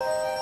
you